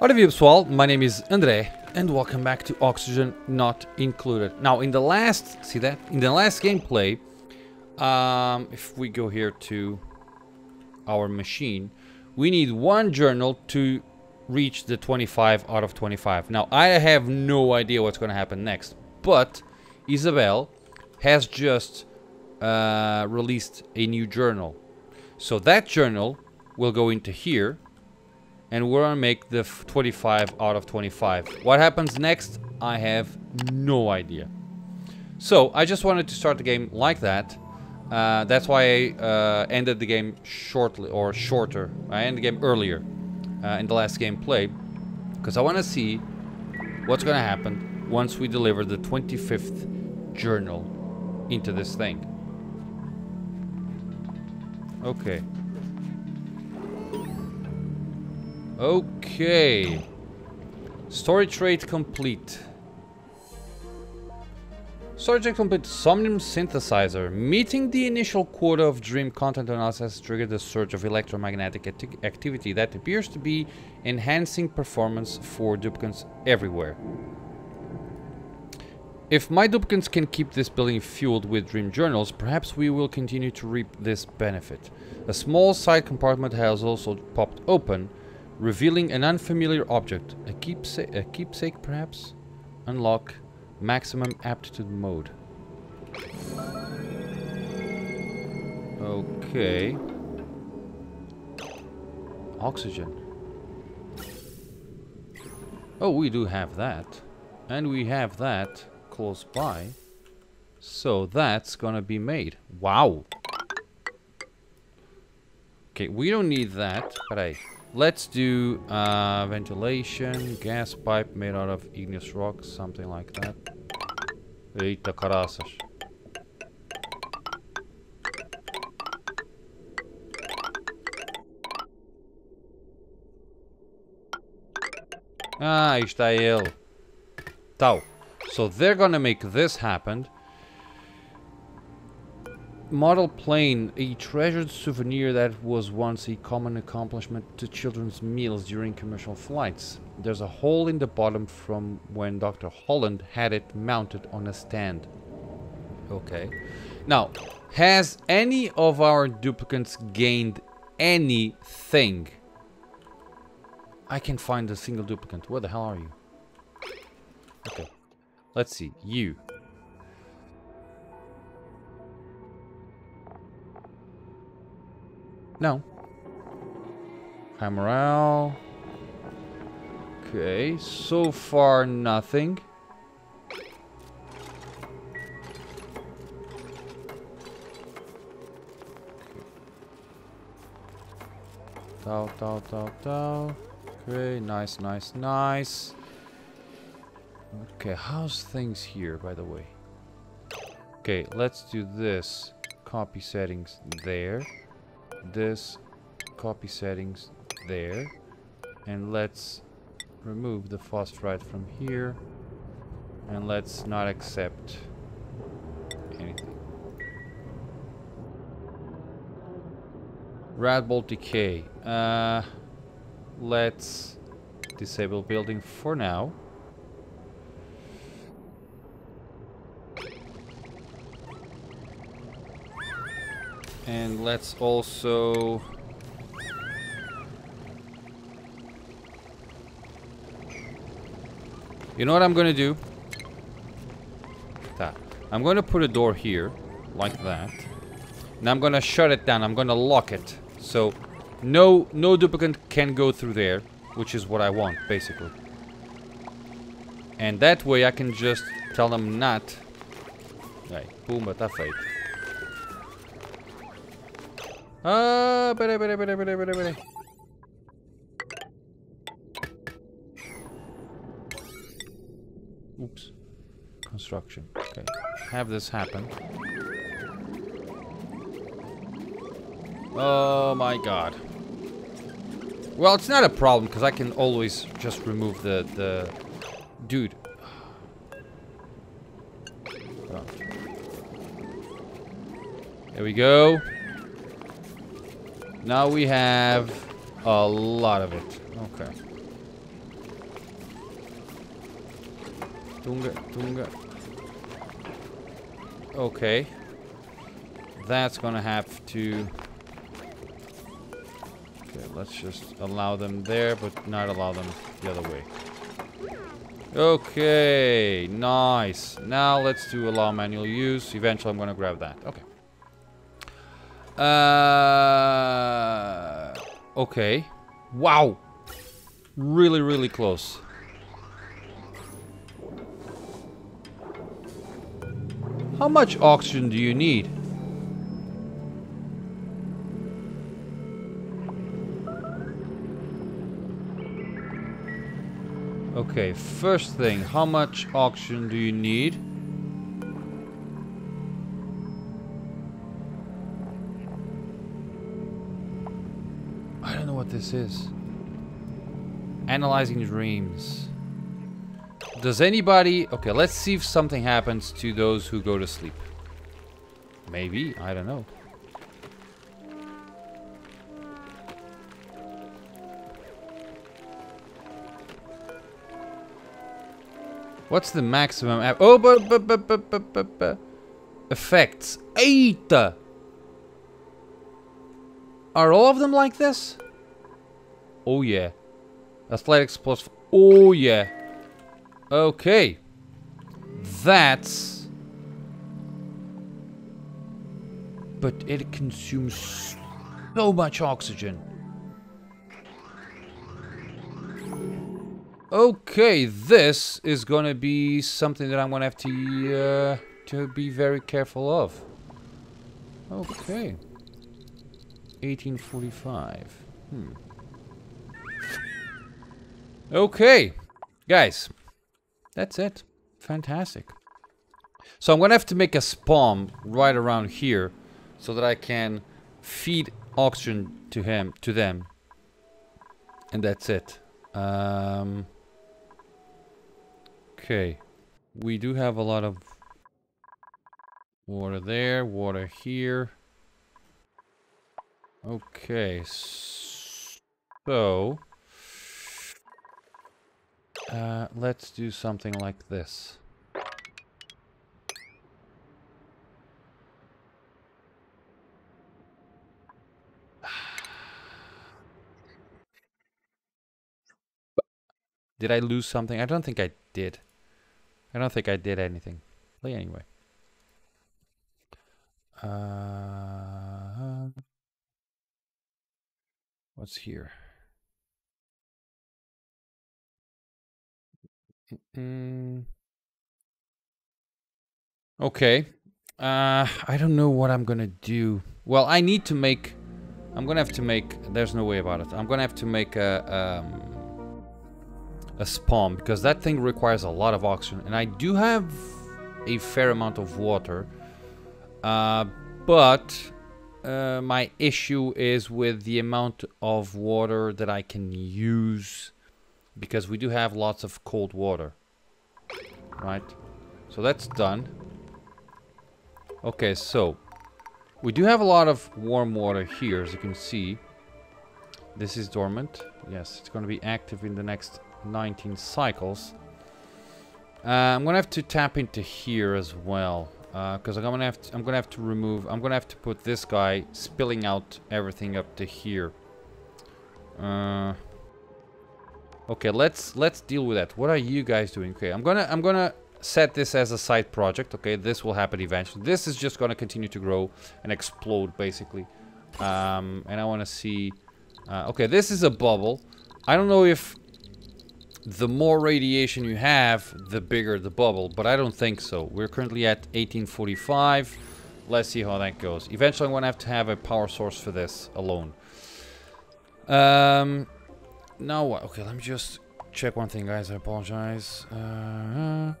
Viva pessoal, my name is André and welcome back to Oxygen Not Included. Now in the last, see that? In the last gameplay, um, if we go here to our machine, we need one journal to reach the 25 out of 25. Now I have no idea what's going to happen next, but Isabel has just uh, released a new journal. So that journal will go into here and we're gonna make the 25 out of 25. What happens next, I have no idea. So I just wanted to start the game like that. Uh, that's why I uh, ended the game shortly or shorter. I ended the game earlier uh, in the last gameplay because I want to see what's gonna happen once we deliver the 25th journal into this thing. Okay. Okay. Story trait complete. Story trait complete. Somnium synthesizer. Meeting the initial quota of dream content analysis triggered a surge of electromagnetic acti activity that appears to be enhancing performance for duplicants everywhere. If my duplicants can keep this building fueled with dream journals, perhaps we will continue to reap this benefit. A small side compartment has also popped open, revealing an unfamiliar object. A keepsake, a keepsake perhaps? Unlock maximum aptitude mode. Okay. Oxygen. Oh, we do have that. And we have that close by. So that's gonna be made. Wow. Okay, we don't need that, but hey. Let's do uh, ventilation, gas pipe made out of igneous rock, something like that. Eita caraças. Ah, está ele. Tal. So they're gonna make this happen. Model plane, a treasured souvenir that was once a common accomplishment to children's meals during commercial flights. There's a hole in the bottom from when Dr. Holland had it mounted on a stand. Okay. Now, has any of our duplicants gained anything? I can find a single duplicant. Where the hell are you? Okay. Let's see. You. No. High morale. Okay, so far nothing. Tau, tau, tau, tau. Okay, nice, nice, nice. Okay, how's things here, by the way? Okay, let's do this. Copy settings there this copy settings there. And let's remove the phosphorite from here. And let's not accept anything. Rad bolt decay. Uh, let's disable building for now And let's also... You know what I'm gonna do? That. I'm gonna put a door here, like that. And I'm gonna shut it down. I'm gonna lock it. So, no, no duplicant can go through there, which is what I want, basically. And that way I can just tell them not. Aí, pumba, tá feito. Ah, peraí, peraí, peraí, peraí, peraí. Oops. Construction. Okay. Have this happen. Oh my god. Well, it's not a problem because I can always just remove the the dude. There we go. Now we have a lot of it. Okay. Tunga, Tunga. Okay. That's gonna have to... Okay, let's just allow them there, but not allow them the other way. Okay, nice. Now let's do allow manual use. Eventually I'm gonna grab that. Okay. Uh, okay. Wow. Really, really close. How much oxygen do you need? Okay, first thing, how much oxygen do you need? What this is. Analyzing dreams. Does anybody... Okay, let's see if something happens to those who go to sleep. Maybe, I don't know. What's the maximum? Oh, but, but, but, but, but, but, but. Effects. Eight! Are all of them like this? Oh, yeah. Athletics plus... Oh, yeah. Okay. That's... But it consumes so much oxygen. Okay, this is gonna be something that I'm gonna have to uh, to be very careful of. Okay. 1845. Hmm. Okay, guys, that's it. Fantastic. So I'm gonna have to make a SPOM right around here, so that I can feed oxygen to him, to them, and that's it. Um, Okay. We do have a lot of water there, water here. Okay. So... Uh, let's do something like this. Did I lose something? I don't think I did. I don't think I did anything. But anyway. Uh, what's here? Mm. Okay. Uh, I don't know what I'm gonna do. Well, I need to make... I'm gonna have to make... There's no way about it. I'm gonna have to make a... Um, a SPOM because that thing requires a lot of oxygen and I do have a fair amount of water uh, but uh, my issue is with the amount of water that I can use because we do have lots of cold water right so that's done okay so we do have a lot of warm water here as you can see this is dormant yes it's going to be active in the next 19 cycles. Uh, I'm gonna have to tap into here as well, because uh, I'm gonna have to. I'm gonna have to remove. I'm gonna have to put this guy spilling out everything up to here. Uh, okay, let's let's deal with that. What are you guys doing? Okay, I'm gonna I'm gonna set this as a side project. Okay, this will happen eventually. This is just gonna continue to grow and explode basically. Um, and I want to see. Uh, okay, this is a bubble. I don't know if the more radiation you have, the bigger the bubble. But I don't think so. We're currently at 1845. Let's see how that goes. Eventually I'm going to have to have a power source for this alone. Um, now what? Okay, let me just check one thing, guys. I apologize. Uh,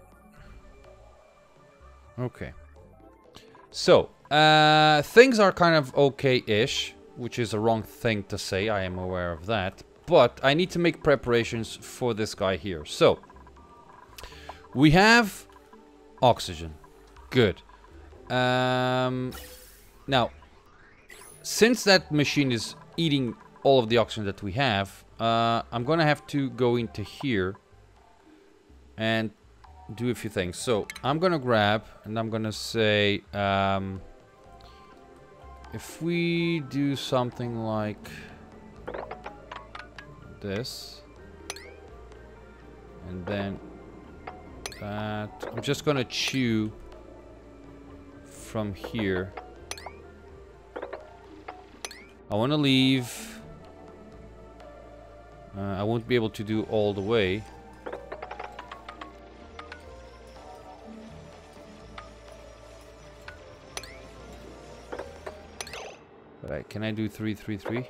okay. So, uh, things are kind of okay-ish, which is a wrong thing to say. I am aware of that. But I need to make preparations for this guy here. So, we have oxygen. Good. Um, now, since that machine is eating all of the oxygen that we have, uh, I'm gonna have to go into here and do a few things. So I'm gonna grab and I'm gonna say, um, if we do something like this, and then that, I'm just gonna chew from here. I want to leave. Uh, I won't be able to do all the way. But I, can I do three, three, three?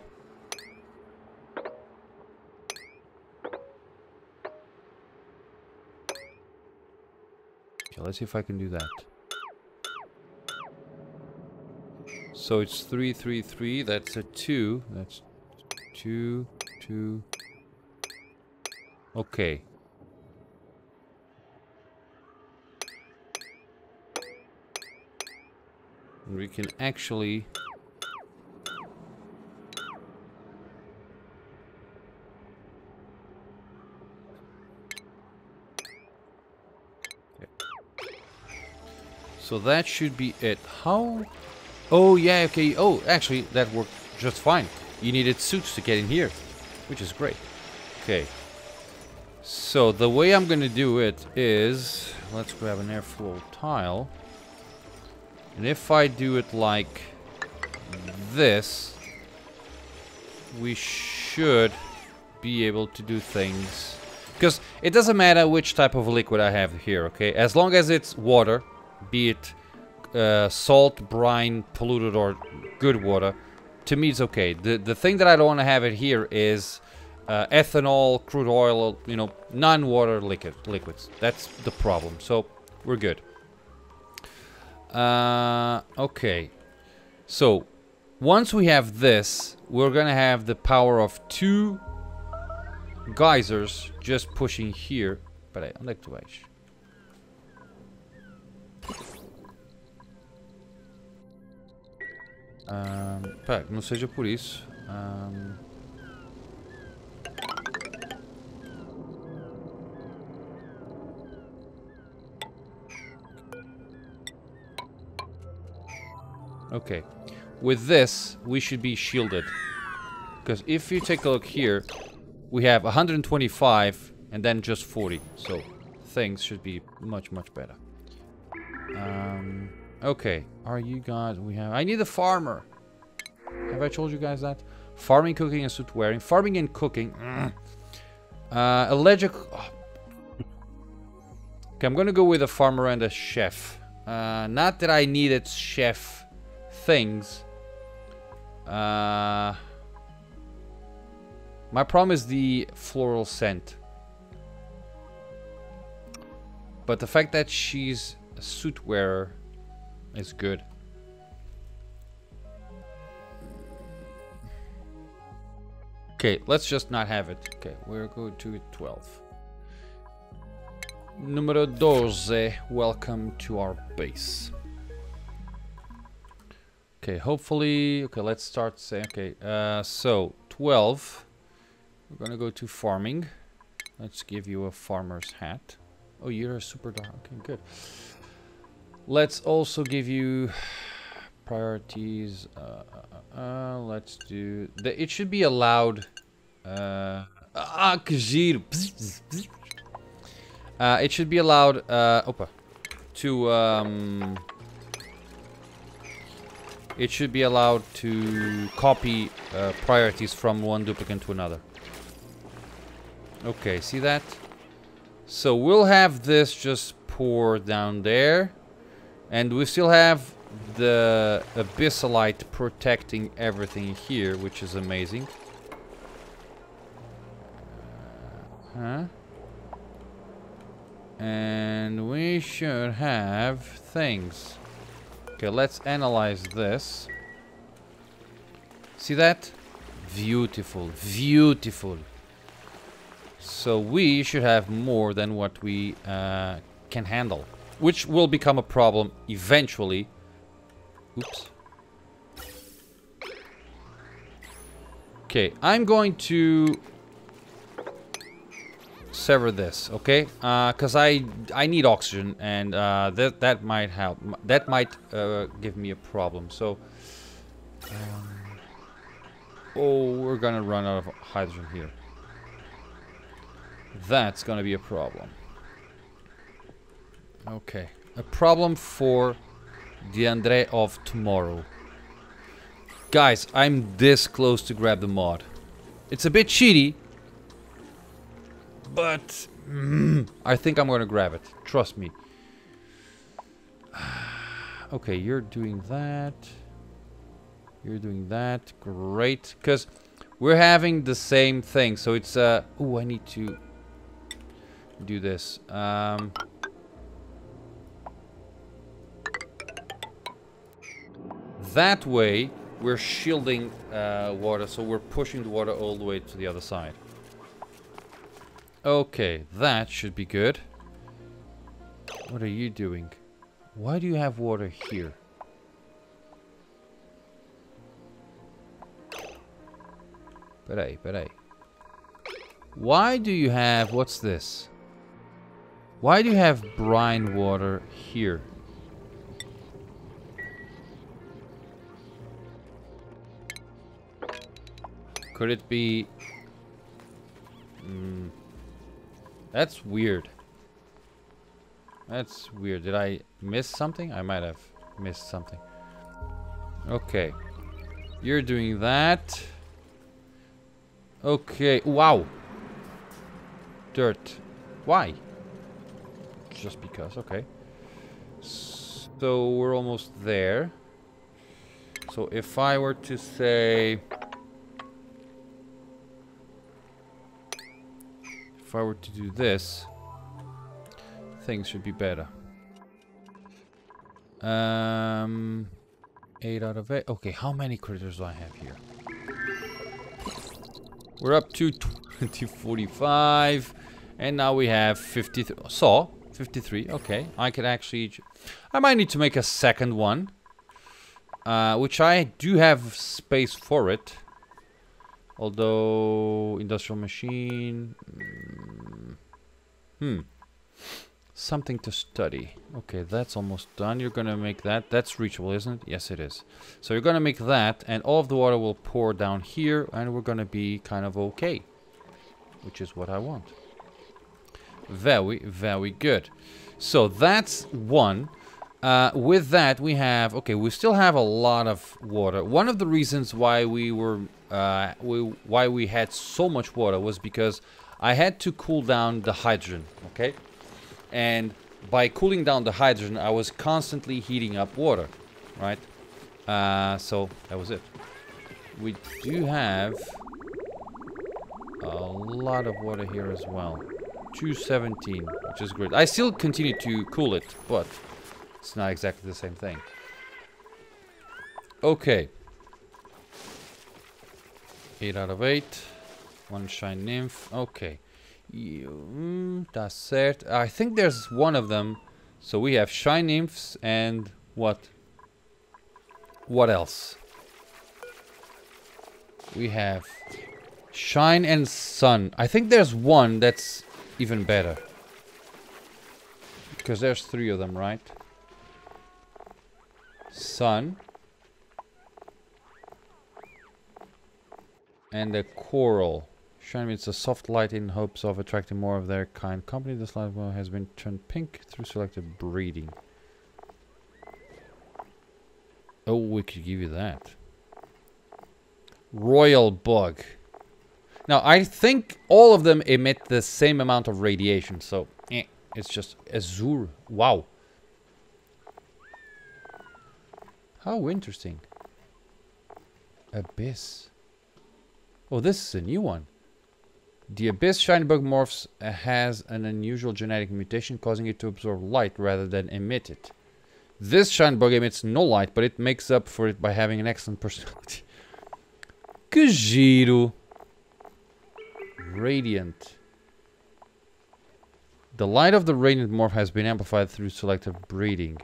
Okay, let's see if I can do that. So it's three, three, three. That's a two. That's two, two. Okay. We can actually So that should be it. How? Oh, yeah, okay. Oh, actually, that worked just fine. You needed suits to get in here, which is great. Okay. So the way I'm going to do it is... Let's grab an airflow tile. And if I do it like this, we should be able to do things. Because it doesn't matter which type of liquid I have here, okay? As long as it's water, be it uh, salt, brine, polluted, or good water, to me it's okay. The the thing that I don't want to have it here is uh, ethanol, crude oil, you know, non-water liquid liquids. That's the problem. So we're good. Uh, okay. So once we have this, we're gonna have the power of two geysers just pushing here. Onde é que tu vais? Um, pá, não seja por isso. Um, okay. With this, we should be shielded. Because if you take a look here, we have 125 and then just 40. So things should be much, much better. Um, okay, are you guys... We have... I need a farmer. Have I told you guys that? Farming, cooking, and suit wearing. Farming and cooking. Mm. Uh, allergic... Oh. Okay, I'm gonna go with a farmer and a chef. Uh, not that I needed chef things. Uh, my problem is the floral scent. But the fact that she's a suit wearer is good. Okay, let's just not have it. Okay, we're going to 12. Numero 12, welcome to our base. Okay, hopefully, okay, let's start saying, okay, uh, so 12, we're gonna go to farming. Let's give you a farmer's hat. Oh, you're a super dog, okay, good. Let's also give you priorities. Uh, uh, uh, let's do. The, it should be allowed. Uh, ah. Uh, it should be allowed. Uh, opa, to. Um, it should be allowed to copy uh, priorities from one duplicant to another. Okay, see that? So we'll have this just pour down there. And we still have the Abyssalite protecting everything here, which is amazing. Uh, huh? And we should have things. Okay, let's analyze this. See that? Beautiful, beautiful. So we should have more than what we uh, can handle. Which will become a problem eventually. Oops. Okay, I'm going to sever this, okay? Because I I need oxygen, and uh, that that might help. That might uh, give me a problem. So, um, oh, we're gonna run out of hydrogen here. That's gonna be a problem. Okay, a problem for the Andre of tomorrow. Guys, I'm this close to grab the mod. It's a bit cheaty, but mm, I think I'm gonna grab it. Trust me. okay, you're doing that. You're doing that. Great. Because we're having the same thing. So it's... Uh, oh, I need to do this. Um, that way, we're shielding uh, water. So we're pushing the water all the way to the other side. Okay, that should be good. What are you doing? Why do you have water here? Peraí, peraí. Why do you have... What's this? Why do you have brine water here? Could it be... Mm, that's weird. That's weird. Did I miss something? I might have missed something. Okay. You're doing that. Okay. Wow. Dirt. Why? Just because. Okay. So we're almost there. So if I were to say... if I were to do this, things should be better. Um, 8 out of 8. Okay, how many critters do I have here? We're up to 2045. And now we have 53. Saw. 53. Okay, I could actually... I might need to make a second one. Uh, which I do have space for it. Although, industrial machine... Mm, hmm. Something to study. Okay, that's almost done. You're gonna make that. That's reachable, isn't it? Yes, it is. So you're gonna make that, and all of the water will pour down here, and we're gonna be kind of okay. Which is what I want. Very, very good. So that's one. Uh, with that, we have... Okay, we still have a lot of water. One of the reasons why we were uh, we, why we had so much water was because I had to cool down the hydrogen, okay? And by cooling down the hydrogen, I was constantly heating up water, right? Uh, so that was it. We do have a lot of water here as well. 217, which is great. I still continue to cool it, but it's not exactly the same thing. Okay. 8 out of 8. One shine nymph. Okay. Mm, that's it. I think there's one of them. So we have shine nymphs and what? What else? We have shine and sun. I think there's one that's even better. Because there's three of them, right? Sun. And the coral. Shine means a soft light in hopes of attracting more of their kind company. This light well has been turned pink through selective breeding. Oh, we could give you that. Royal bug. Now, I think all of them emit the same amount of radiation, so eh, it's just azure. Wow. How interesting. Abyss. Oh, this is a new one. The Abyss Shiny Bug Morphs uh, has an unusual genetic mutation causing it to absorb light rather than emit it. This Shiny Bug emits no light, but it makes up for it by having an excellent personality. que giro! Radiant. The light of the Radiant Morph has been amplified through selective breeding.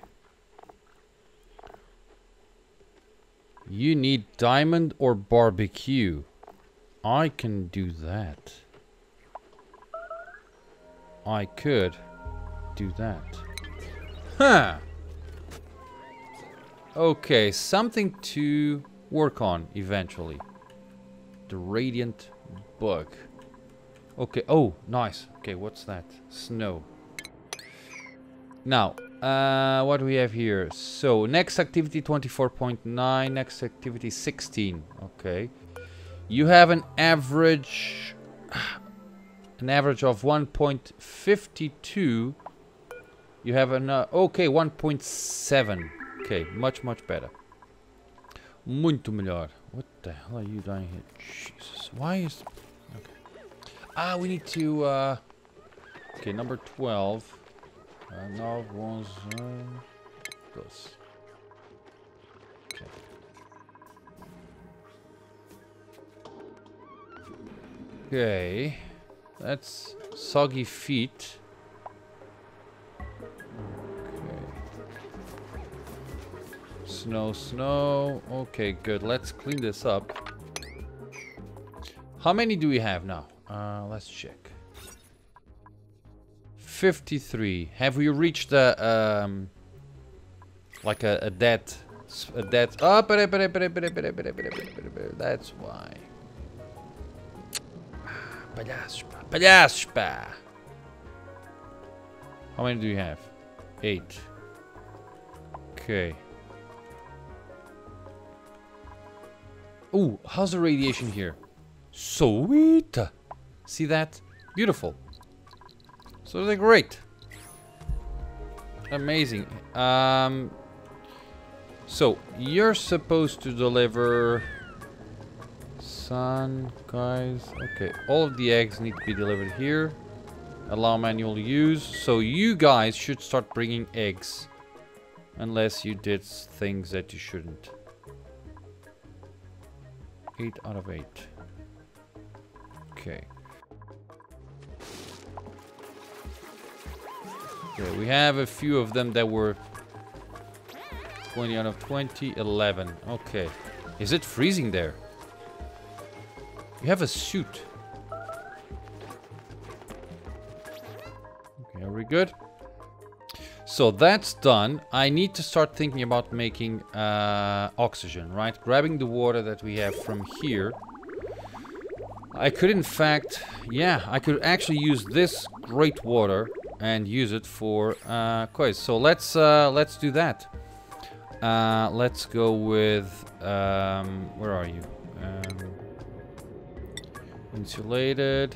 You need diamond or barbecue. I can do that. I could do that. Huh. Okay, something to work on eventually. The Radiant Bug. Okay, oh, nice. Okay, what's that? Snow. Now, uh, what do we have here? So, next activity 24.9, next activity 16. Okay. You have an average an average of 1.52. You have an uh, okay, 1.7. Okay, much much better. Muito melhor. What the hell are you doing here? Jesus, why is Okay. Ah, we need to uh Okay, number 12. Uh, now was uh, plus. Okay. Okay. That's soggy feet. Okay. Snow, snow. Okay, good. Let's clean this up. How many do we have now? Uh, let's check. 53. Have we reached the um like a, a dead a dead oh, that's why. Palhaços. Palhaços, pá. How many do you have? Eight. Okay. Ooh, how's the radiation here? Sweet! See that? Beautiful. So they're great. Amazing. Um, so, you're supposed to deliver... Sun, guys. Okay, all of the eggs need to be delivered here. Allow manual use. So you guys should start bringing eggs. Unless you did things that you shouldn't. 8 out of 8. Okay. Okay, we have a few of them that were 20 out of 20, 11. Okay. Is it freezing there? You have a suit. Okay, are we good? So that's done. I need to start thinking about making uh, oxygen, right? Grabbing the water that we have from here. I could in fact, yeah, I could actually use this great water and use it for uh, coins. So let's uh, let's do that. Uh, let's go with um, where are you? Um, insulated.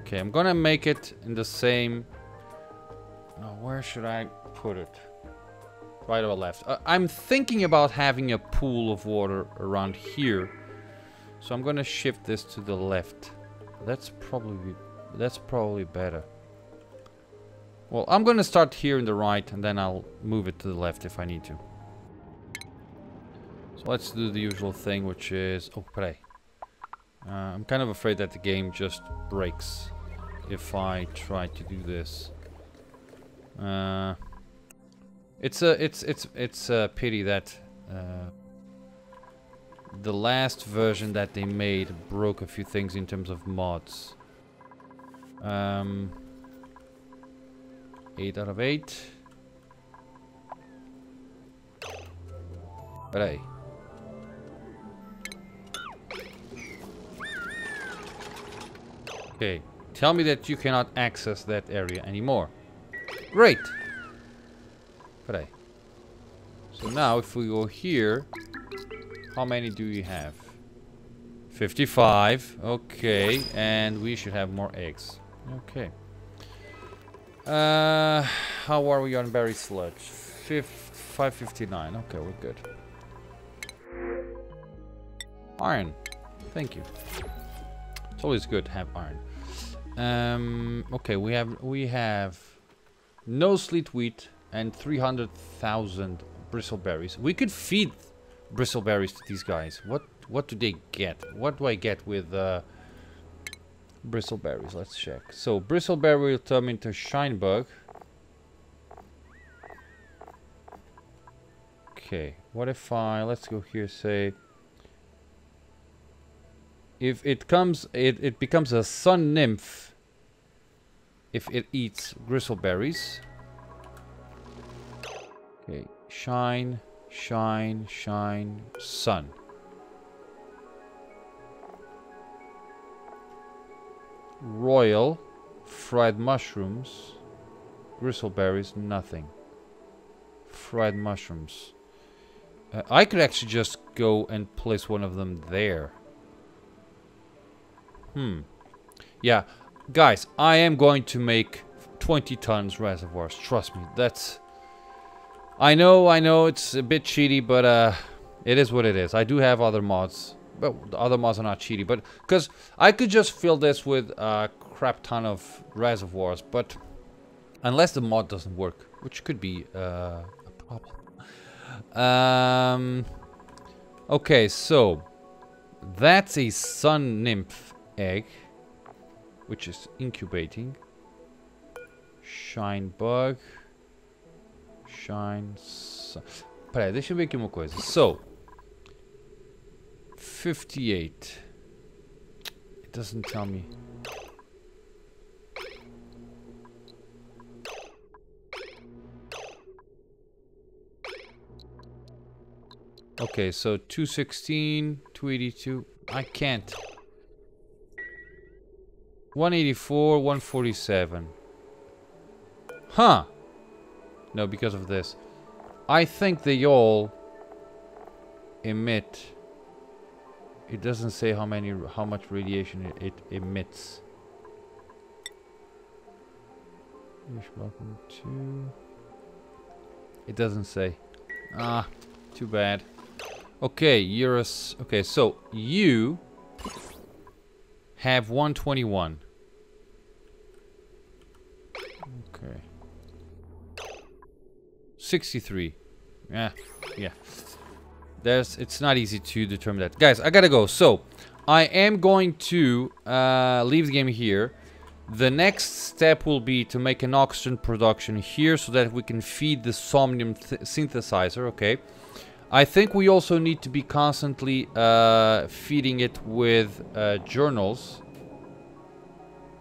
Okay, I'm gonna make it in the same. Now, where should I put it? Right or left? Uh, I'm thinking about having a pool of water around here, so I'm gonna shift this to the left. That's probably that's probably better. Well, I'm gonna start here in the right and then I'll move it to the left if I need to. So let's do the usual thing, which is... Oh. Uh, I'm kind of afraid that the game just breaks if I try to do this. Uh, it's a it's it's it's a pity that uh, the last version that they made broke a few things in terms of mods. Um, 8 out of 8. Peraí. Okay. Tell me that you cannot access that area anymore. Great. Peraí. So now if we go here, how many do you have? 55. Okay. And we should have more eggs. Okay. Uh, how are we on berry sludge? Fif 559. Okay, we're good. Iron. Thank you. It's always good to have iron. Um, okay, we have we have no sleet wheat and 300,000 bristleberries. We could feed bristleberries to these guys. What what do they get? What do I get with uh, bristleberries. Let's check. So bristleberry will turn into shinebug. Okay, what if I let's go here say if it comes it, it becomes a sun nymph if it eats gristleberries. Okay, shine, shine, shine, sun. Royal, fried mushrooms, gristleberries, nothing. Fried mushrooms. Uh, I could actually just go and place one of them there. Hmm. Yeah, guys, I am going to make 20 tons reservoirs. Trust me, that's... I know, I know, it's a bit cheaty, but uh, it is what it is. I do have other mods. But the other mods are not cheaty, but... Because I could just fill this with a crap ton of reservoirs, but... Unless the mod doesn't work, which could be uh, a problem. Um, okay, so... That's a sun nymph egg which is incubating. Shine bug. Shine... Peraí, deixa eu ver aqui uma coisa. So, 58. It doesn't tell me. Okay, so 216, 282. I can't. 184, 147. Huh. No, because of this. I think they all emit. It doesn't say how many, how much radiation it, it emits. It doesn't say. Ah, too bad. Okay, you're. Okay, so you have 121. Okay. 63. Yeah, yeah. There's, it's not easy to determine that. Guys, I gotta go. So, I am going to uh, leave the game here. The next step will be to make an oxygen production here so that we can feed the somnium synthesizer, okay? I think we also need to be constantly uh, feeding it with uh, journals,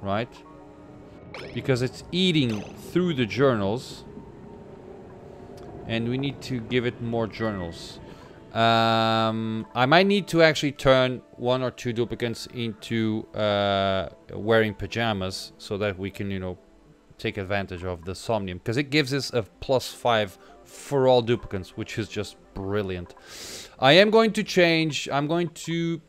right? because it's eating through the journals and we need to give it more journals um, I might need to actually turn one or two duplicants into uh, wearing pajamas so that we can you know take advantage of the somnium because it gives us a plus five for all duplicants which is just brilliant. I am going to change I'm going to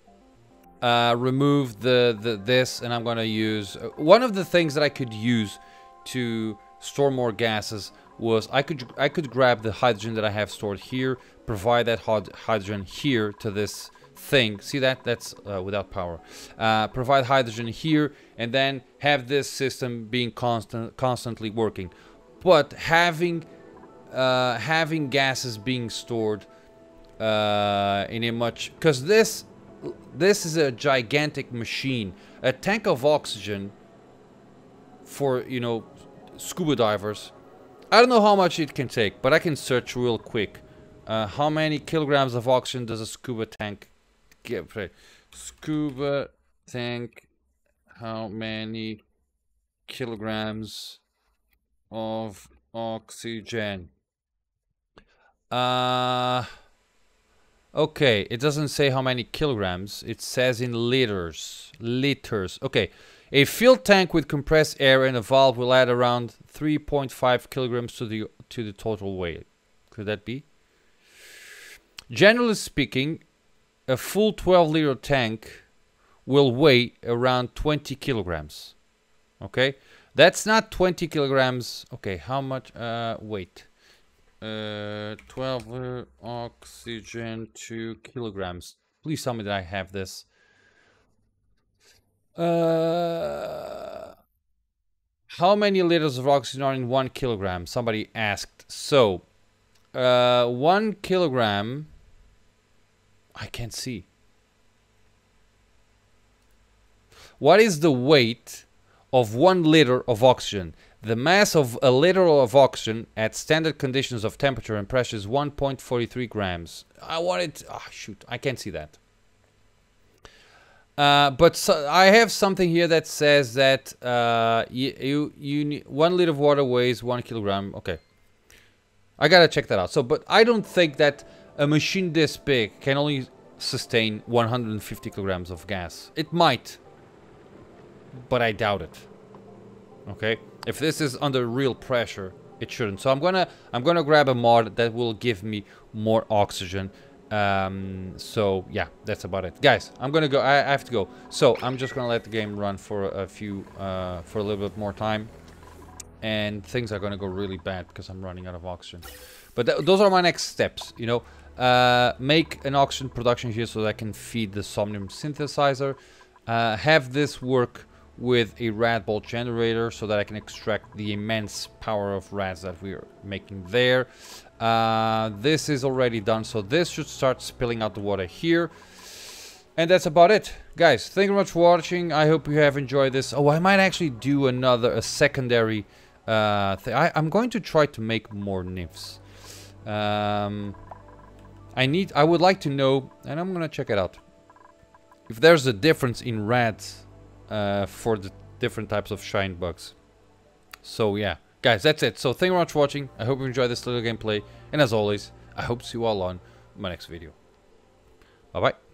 uh, remove the, the this and I'm gonna use uh, one of the things that I could use to store more gases was I could I could grab the hydrogen that I have stored here provide that hydrogen here to this thing see that that's uh, without power uh, provide hydrogen here and then have this system being constant constantly working but having uh, having gases being stored uh, in a much because this this is a gigantic machine. A tank of oxygen for, you know, scuba divers. I don't know how much it can take, but I can search real quick. Uh, how many kilograms of oxygen does a scuba tank give? Scuba tank, how many kilograms of oxygen? Uh... Okay, it doesn't say how many kilograms. It says in liters. Liters. Okay. A filled tank with compressed air and a valve will add around 3.5 kilograms to the to the total weight. Could that be? Generally speaking, a full 12 liter tank will weigh around 20 kilograms. Okay? That's not 20 kilograms. Okay, how much uh weight? Uh, 12 uh, oxygen, 2 kilograms. Please tell me that I have this. Uh, how many liters of oxygen are in 1 kilogram? Somebody asked. So, uh, 1 kilogram... I can't see. What is the weight of 1 liter of oxygen? The mass of a liter of oxygen at standard conditions of temperature and pressure is 1.43 grams. I wanted... Oh, shoot. I can't see that. Uh, but so I have something here that says that uh, you, you you one liter of water weighs one kilogram. Okay, I gotta check that out. So, but I don't think that a machine this big can only sustain 150 kilograms of gas. It might, but I doubt it. Okay, if this is under real pressure, it shouldn't. So I'm gonna I'm gonna grab a mod that will give me more oxygen um, so yeah, that's about it. Guys, I'm gonna go, I, I, have to go. So I'm just gonna let the game run for a few, uh, for a little bit more time. And things are gonna go really bad because I'm running out of oxygen. But th those are my next steps, you know. Uh, make an oxygen production here so that I can feed the Somnium synthesizer. Uh, have this work with a rad bolt generator so that I can extract the immense power of rads that we are making there. Uh, this is already done, so this should start spilling out the water here. And that's about it. Guys, thank you very much for watching. I hope you have enjoyed this. Oh, I might actually do another, a secondary uh, thing. I'm going to try to make more nymphs. Um, I need, I would like to know, and I'm gonna check it out. If there's a difference in rads uh, for the different types of shine bugs. So yeah. Guys, that's it. So thank you very much for watching. I hope you enjoyed this little gameplay. And as always, I hope to see you all on my next video. Bye-bye.